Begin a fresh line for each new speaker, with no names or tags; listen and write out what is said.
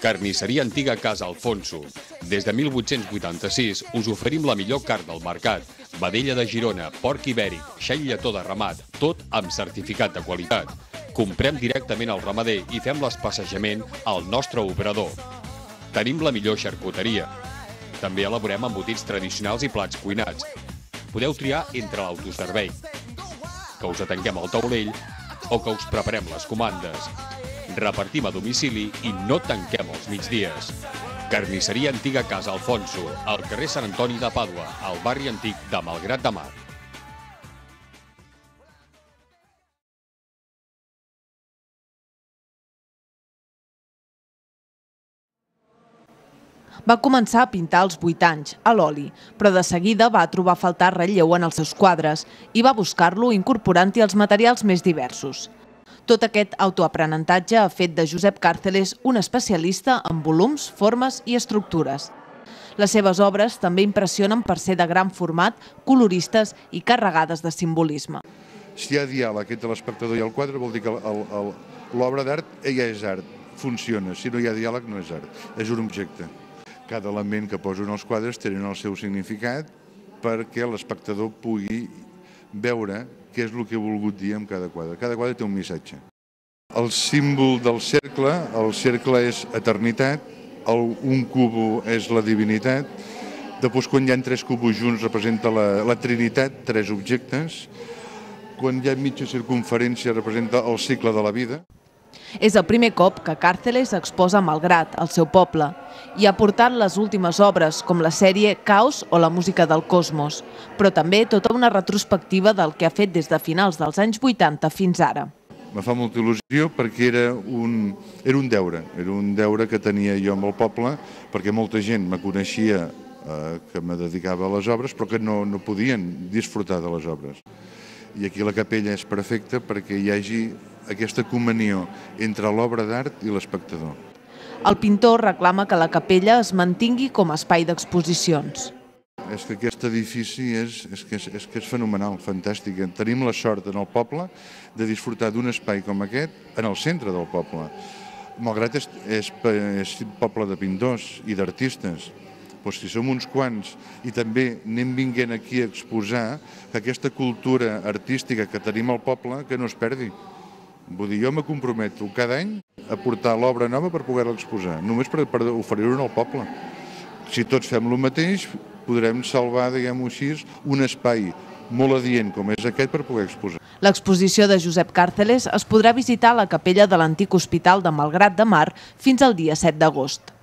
Carnisseria Antiga Casa Alfonso. Des de 1886 us oferim la millor carn del mercat. Vedella de Girona, porc ibèric, xai lletó de ramat, tot amb certificat de qualitat. Comprem directament al ramader i fem l'espassejament al nostre operador. Tenim la millor xarcuteria. També elaborem embotits tradicionals i plats cuinats. Podeu triar entre l'autoservei, que us atenguem al taulell o que us preparem les comandes. Repartim a domicili i no tanquem els migdies. Carnisseria Antiga Casa Alfonso, al carrer Sant Antoni de Pàdua, al barri antic de Malgrat de Mar.
Va començar a pintar als 8 anys, a l'oli, però de seguida va trobar faltar relleu en els seus quadres i va buscar-lo incorporant-hi els materials més diversos. Tot aquest autoaprenentatge ha fet de Josep Càrceles un especialista en volums, formes i estructures. Les seves obres també impressionen per ser de gran format, coloristes i carregades de simbolisme.
Si hi ha diàleg entre l'espectador i el quadre vol dir que l'obra d'art ja és art, funciona. Si no hi ha diàleg no és art, és un objecte. Cada element que poso en els quadres tenen el seu significat perquè l'espectador pugui veure què és el que he volgut dir amb cada quadre. Cada quadre té un missatge. El símbol del cercle, el cercle és eternitat, el, un cubo és la divinitat, després quan hi ha tres cubos junts representa la, la trinitat, tres objectes, quan hi ha mitja circunferència representa el cicle de la vida.
És el primer cop que Càrceles exposa Malgrat, el seu poble, i ha portat les últimes obres, com la sèrie Caos o la música del cosmos, però també tota una retrospectiva del que ha fet des de finals dels anys 80 fins ara.
Me fa molta il·lusió perquè era un, era un deure, era un deure que tenia jo amb el poble, perquè molta gent me coneixia eh, que me dedicava a les obres, però que no, no podien disfrutar de les obres. I aquí la capella és perfecta perquè hi hagi aquesta comunió entre l'obra d'art i l'espectador.
El pintor reclama que la capella es mantingui com a espai d'exposicions.
És que aquest edifici és, és, que és, és que és fenomenal, fantàstic. Tenim la sort en el poble de disfrutar d'un espai com aquest en el centre del poble. Malgrat és, és, és poble de pintors i d'artistes, però si som uns quants i també anem vinguent aquí a exposar que aquesta cultura artística que tenim al poble que no es perdi. Vull dir, jo me comprometo cada any a portar l'obra nova per poder-la exposar, només per, per oferir-ho al poble. Si tots fem el mateix, podrem salvar, diguem-ho així, un espai molt adient com és aquest per poder exposar.
L'exposició de Josep Càrceles es podrà visitar a la capella de l'antic Hospital de Malgrat de Mar fins al dia 7 d'agost.